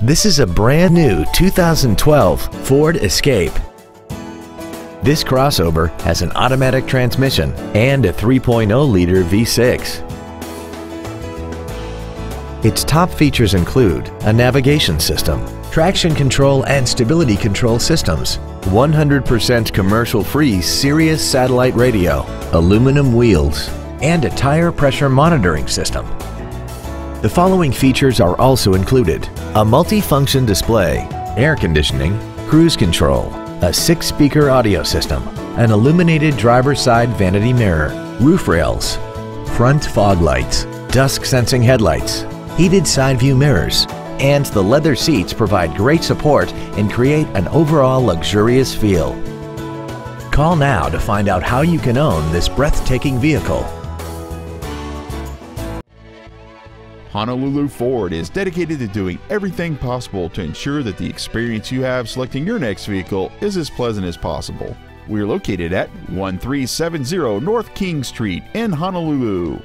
This is a brand new 2012 Ford Escape. This crossover has an automatic transmission and a 3.0-liter V6. Its top features include a navigation system, traction control and stability control systems, 100% commercial-free Sirius satellite radio, aluminum wheels, and a tire pressure monitoring system. The following features are also included. A multi-function display, air conditioning, cruise control, a six-speaker audio system, an illuminated driver's side vanity mirror, roof rails, front fog lights, dusk sensing headlights, heated side view mirrors, and the leather seats provide great support and create an overall luxurious feel. Call now to find out how you can own this breathtaking vehicle. Honolulu Ford is dedicated to doing everything possible to ensure that the experience you have selecting your next vehicle is as pleasant as possible. We're located at 1370 North King Street in Honolulu.